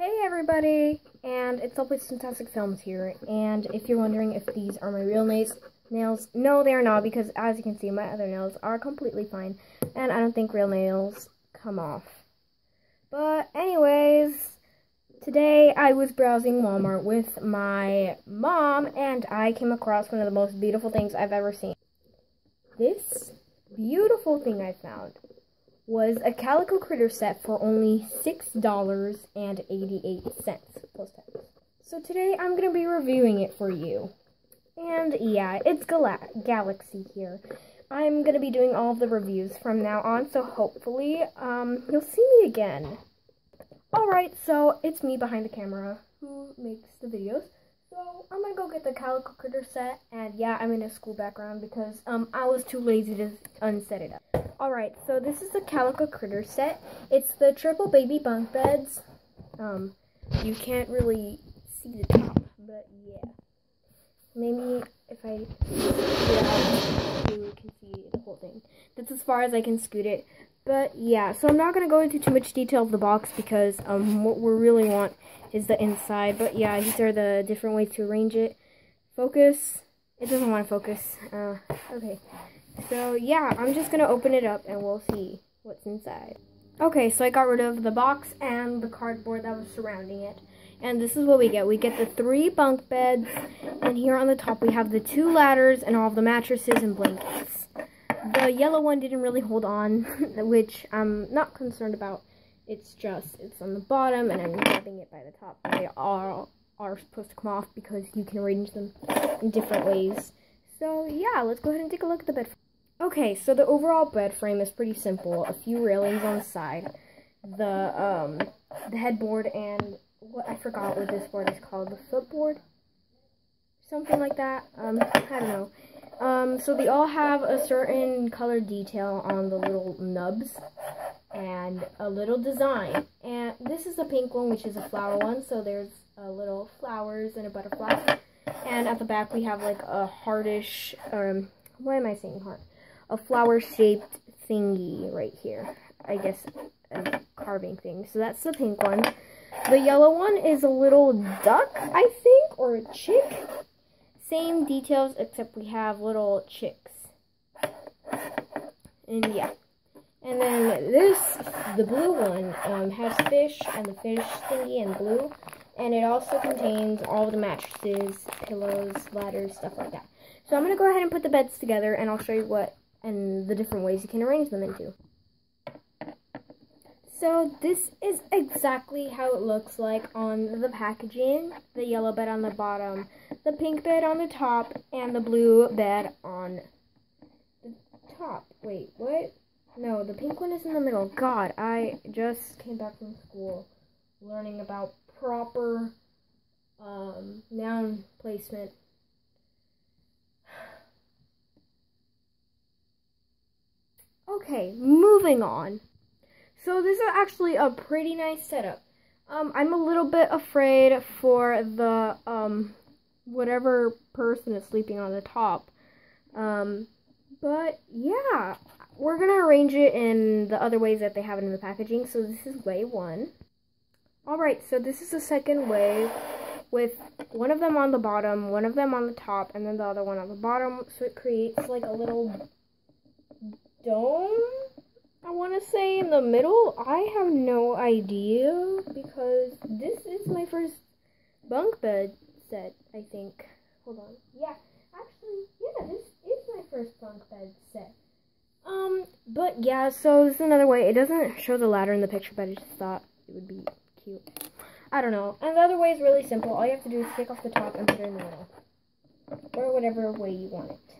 Hey everybody, and it's LPS Fantastic Films here, and if you're wondering if these are my real nails, nails, no they are not, because as you can see, my other nails are completely fine, and I don't think real nails come off. But anyways, today I was browsing Walmart with my mom, and I came across one of the most beautiful things I've ever seen. This beautiful thing I found was a Calico Critter set for only $6.88 plus tax. So today I'm going to be reviewing it for you. And yeah, it's Gal Galaxy here. I'm going to be doing all the reviews from now on, so hopefully um, you'll see me again. Alright, so it's me behind the camera who makes the videos. So I'm gonna go get the Calico Critter set, and yeah, I'm in a school background because um I was too lazy to unset it up. Alright, so this is the Calico Critter set. It's the triple baby bunk beds. Um, you can't really see the top, but yeah. Maybe if I yeah, you can see the whole thing. That's as far as I can scoot it. But yeah, so I'm not going to go into too much detail of the box because um, what we really want is the inside. But yeah, these are the different ways to arrange it. Focus. It doesn't want to focus. Uh, okay. So yeah, I'm just to open it up and we'll see what's inside. Okay, so I got rid of the box and the cardboard that was surrounding it. And this is what we get. We get the three bunk beds, and here on the top we have the two ladders and all the mattresses and blankets. The yellow one didn't really hold on, which I'm not concerned about. It's just, it's on the bottom, and I'm grabbing it by the top. They are, are supposed to come off because you can arrange them in different ways. So yeah, let's go ahead and take a look at the bed. Okay, so the overall bed frame is pretty simple. A few railings on the side, the um, the headboard, and what I forgot what this board is called, the footboard, something like that. Um, I don't know. Um, so they all have a certain color detail on the little nubs and a little design. And this is the pink one, which is a flower one. So there's a little flowers and a butterfly. And at the back we have like a heartish, um, why am I saying heart? A flower-shaped thingy right here. I guess a carving thing. So that's the pink one. The yellow one is a little duck, I think, or a chick. Same details, except we have little chicks. And yeah. And then this, the blue one, um, has fish and the fish thingy and blue. And it also contains all the mattresses, pillows, ladders, stuff like that. So I'm going to go ahead and put the beds together and I'll show you what and the different ways you can arrange them into. So this is exactly how it looks like on the packaging. The yellow bed on the bottom, the pink bed on the top, and the blue bed on the top. Wait, what? No, the pink one is in the middle. God, I just came back from school learning about proper um, noun placement Okay, moving on. So this is actually a pretty nice setup. Um, I'm a little bit afraid for the, um, whatever person is sleeping on the top. Um, but yeah, we're to arrange it in the other ways that they have it in the packaging. So this is way one. Alright, so this is the second wave with one of them on the bottom, one of them on the top, and then the other one on the bottom. So it creates like a little dome, I want to say, in the middle. I have no idea because this is my first bunk bed set, I think. Hold on. Yeah, actually, yeah, this is my first bunk bed set. Um, but yeah, so this is another way. It doesn't show the ladder in the picture, but I just thought it would be cute. I don't know. And the other way is really simple. All you have to do is take off the top and put it in the middle. Or whatever way you want it.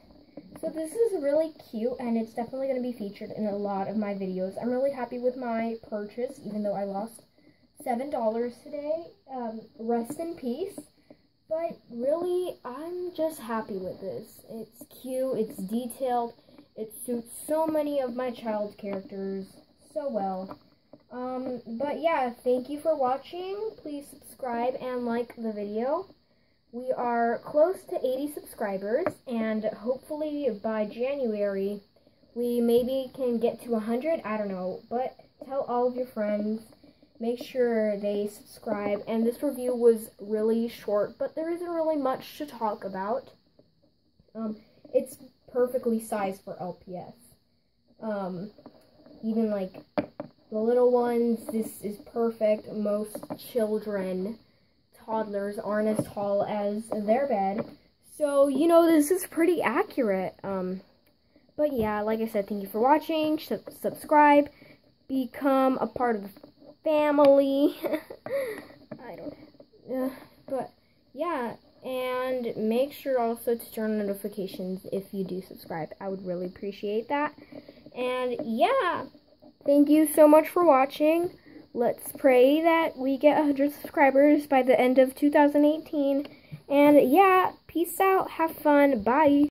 So this is really cute and it's definitely going to be featured in a lot of my videos. I'm really happy with my purchase even though I lost $7 today. Um, rest in peace. But really, I'm just happy with this. It's cute, it's detailed, it suits so many of my child characters so well. Um, but yeah, thank you for watching. Please subscribe and like the video. We are close to 80 subscribers, and hopefully by January, we maybe can get to 100. I don't know, but tell all of your friends. make sure they subscribe. And this review was really short, but there isn't really much to talk about. Um, it's perfectly sized for LPS. Um, even like the little ones, this is perfect. Most children, toddlers, aren't as tall as their bed. So, you know, this is pretty accurate. Um, but yeah, like I said, thank you for watching. subscribe. Become a part of the family. I don't... Uh, but, yeah. And make sure also to turn on notifications if you do subscribe. I would really appreciate that. And yeah, thank you so much for watching. Let's pray that we get 100 subscribers by the end of 2018. And yeah, peace out. Have fun. Bye.